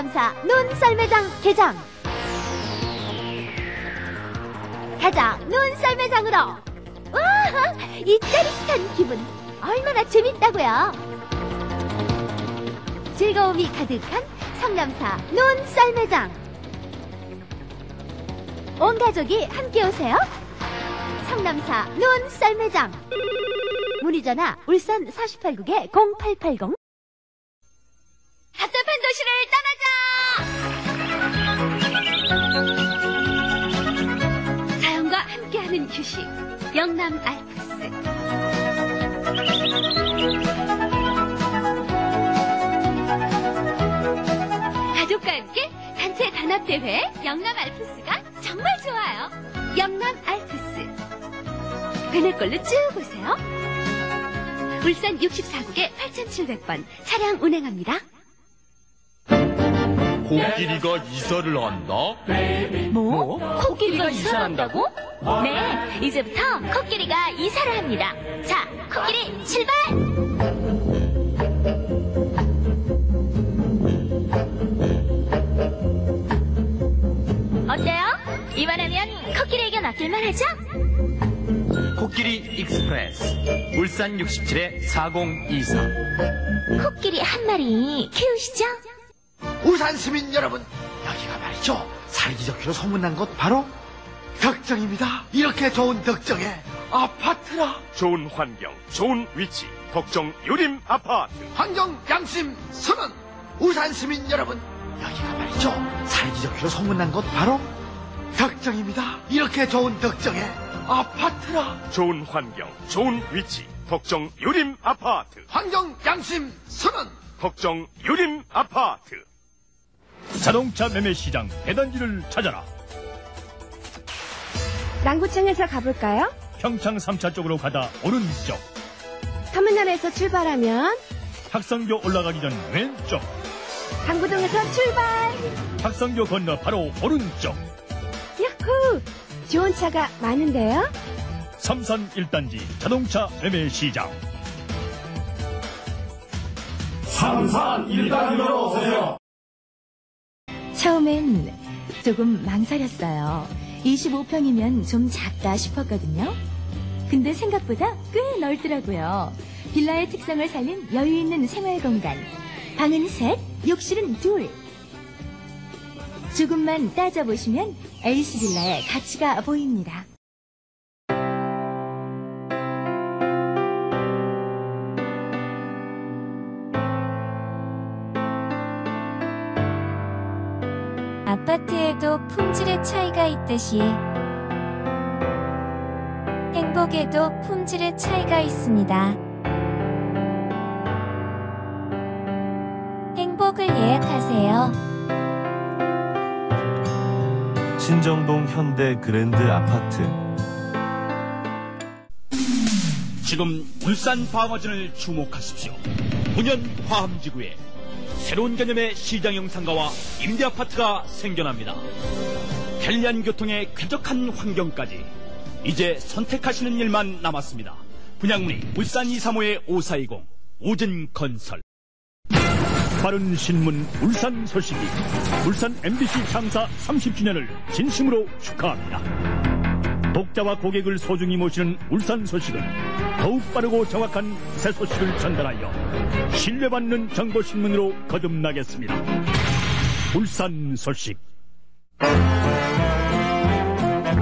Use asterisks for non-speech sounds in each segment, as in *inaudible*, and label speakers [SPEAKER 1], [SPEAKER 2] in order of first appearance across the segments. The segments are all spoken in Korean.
[SPEAKER 1] 성남사 눈썰매장 개장. 가자 눈썰매장으로. 와, 이 짜릿한 기분 얼마나 재밌다고요. 즐거움이 가득한 성남사 눈썰매장. 온 가족이 함께 오세요. 성남사 눈썰매장. 문의 전화 울산 48국에 0880. 답답한 도시를 휴식. 영남 알프스. 가족과 함께 단체 단합 대회 영남 알프스가 정말 좋아요. 영남 알프스. 배낼 걸로 쭉 오세요. 울산 64국에 8,700번 차량 운행합니다.
[SPEAKER 2] 코끼리가 이사를 한다?
[SPEAKER 1] 뭐? 코끼리가
[SPEAKER 3] 이사한다고?
[SPEAKER 1] 네, 이제부터 코끼리가 이사를 합니다. 자, 코끼리 출발! 어때요? 이번에면 코끼리에게 맡길만 하죠?
[SPEAKER 2] 코끼리 익스프레스 울산 67에 4024
[SPEAKER 1] 코끼리 한 마리 키우시죠?
[SPEAKER 4] 울산 시민 여러분, 여기가 말이죠. 살기 좋기로 소문난 곳 바로 덕정입니다. 이렇게 좋은 덕정에 아파트라.
[SPEAKER 5] 좋은 환경, 좋은 위치, 덕정 유림 아파트.
[SPEAKER 4] 환경 양심 선언. 울산 시민 여러분, 여기가 말이죠. 살기 좋기로 소문난 곳 바로 덕정입니다. 이렇게 좋은 덕정에 아파트라.
[SPEAKER 5] 좋은 환경, 좋은 위치, 덕정 유림 아파트.
[SPEAKER 4] 환경 양심 선언.
[SPEAKER 5] 덕정 유림 아파트.
[SPEAKER 6] 자동차 매매 시장 대단지를 찾아라.
[SPEAKER 7] 남구청에서 가볼까요?
[SPEAKER 6] 평창 3차 쪽으로 가다 오른쪽.
[SPEAKER 7] 터미널에서 출발하면
[SPEAKER 6] 학성교 올라가기 전 왼쪽.
[SPEAKER 7] 강구동에서 출발!
[SPEAKER 6] 학성교 건너 바로 오른쪽.
[SPEAKER 7] 야호! 좋은 차가 많은데요?
[SPEAKER 6] 삼산 1단지 자동차 매매 시장.
[SPEAKER 8] 처음엔 조금 망설였어요. 25평이면 좀 작다 싶었거든요. 근데 생각보다 꽤 넓더라고요. 빌라의 특성을 살린 여유 있는 생활 공간. 방은 셋, 욕실은 둘. 조금만 따져보시면 에이스 빌라의 가치가 보입니다.
[SPEAKER 9] 아파트에도 품질의 차이가 있듯이 행복에도 품질의 차이가 있습니다. 행복을 예약하세요.
[SPEAKER 10] 신정동 현대 그랜드 아파트
[SPEAKER 11] 지금 울산 방어진을 주목하십시오. 문현 화함지구에 새로운 개념의 시장 형 상가와 임대 아파트가 생겨납니다. 편리한 교통에 쾌적한 환경까지 이제 선택하시는 일만 남았습니다. 분양문의 울산 235의 5420 오진건설
[SPEAKER 6] 빠른 신문 울산 소식이 울산 MBC 창사 30주년을 진심으로 축하합니다. 독자와 고객을 소중히 모시는 울산 소식은 더욱 빠르고 정확한 새 소식을 전달하여 신뢰받는 정보신문으로 거듭나겠습니다. 울산 소식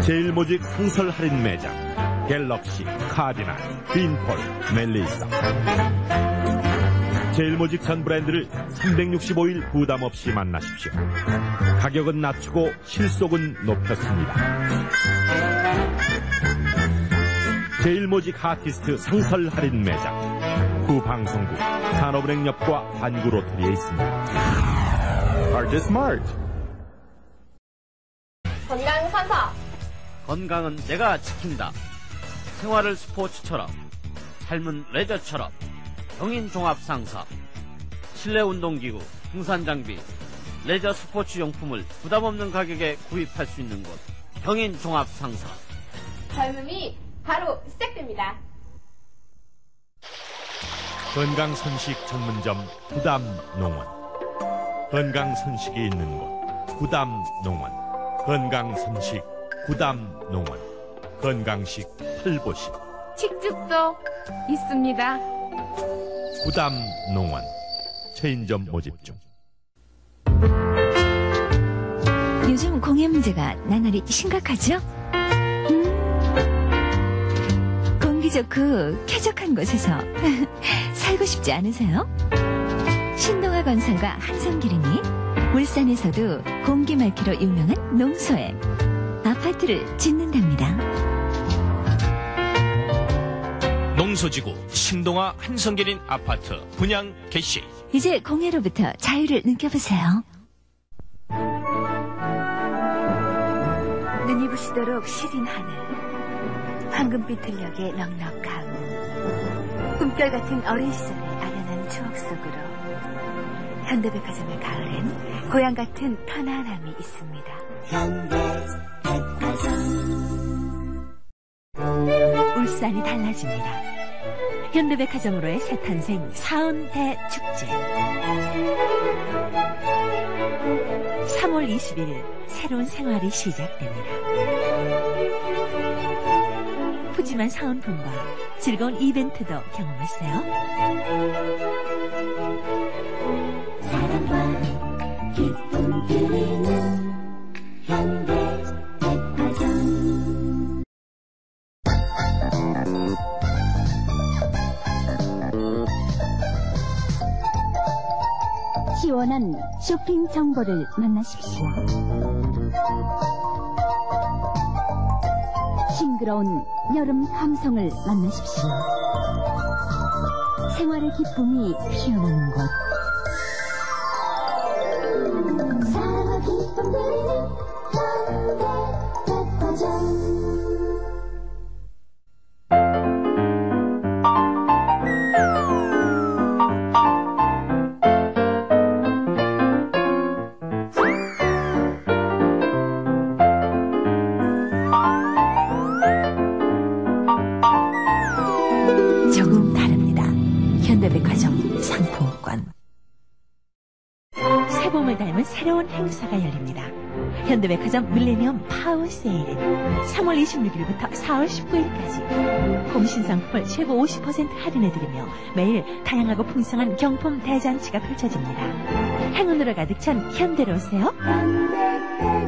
[SPEAKER 10] 제일모직 상설 할인 매장 갤럭시, 카디나, 빈폴, 멜리사 제일모직 전 브랜드를 365일 부담 없이 만나십시오. 가격은 낮추고 실속은 높였습니다. 제일모직 하티스트 상설 할인 매장 구 방송국 산업은행 옆과 반구 로터리에 있습니다. 아트 스마트
[SPEAKER 12] 건강 선서
[SPEAKER 13] 건강은 내가 지킨다. 생활을 스포츠처럼, 삶은 레저처럼. 경인 종합 상사. 실내 운동기구, 등산 장비, 레저 스포츠 용품을 부담 없는 가격에 구입할 수 있는 곳. 경인 종합 상사.
[SPEAKER 12] 젊음이 바로 시작됩니다.
[SPEAKER 10] 건강 선식 전문점 부담 농원 건강 선식이 있는 곳 구담 농원 건강 선식 구담 농원 건강식 팔보식
[SPEAKER 7] 칡즙도 있습니다.
[SPEAKER 10] 구담 농원 체인점 모집 중
[SPEAKER 14] 요즘 공해 문제가 나날이 심각하죠? 음. 공기 좋고 쾌적한 곳에서 *laughs* 살고 싶지 않으세요? 신동아 건설과 한성기린이 울산에서도 공기 맑기로 유명한 농소에 아파트를 짓는답니다.
[SPEAKER 15] 농소지구 신동아 한성계린 아파트 분양 개시.
[SPEAKER 14] 이제 공해로부터 자유를 느껴보세요.
[SPEAKER 8] 눈이 부시도록 시린 하늘, 황금빛 들녘의 넉넉함, 꿈결 같은 어린 시절의 아련한 추억 속으로 현대백화점의 가을엔 고향 같은 편안함이 있습니다.
[SPEAKER 14] 울산이 달라집니다. 현대백화점으로의 새 탄생 사은대 축제. 3월 20일 새로운 생활이 시작됩니다. 푸짐한 사은품과 즐거운 이벤트도 경험하세요.
[SPEAKER 16] 시원한 쇼핑 정보를 만나십시오. 싱그러운 여름 감성을 만나십시오. 생활의 기쁨이 피어나는 곳.
[SPEAKER 14] 현대백화점 상품권. 새봄을 닮은 새로운 행사가 열립니다. 현대백화점 밀레니엄 파워 세일. 3월 26일부터 4월 19일까지. 봄 신 상품을 최고 50% 할인해드리며 매일 다양하고 풍성한 경품 대잔치가 펼쳐집니다. 행운으로 가득 찬 현대로 오세요.
[SPEAKER 17] 현대백화점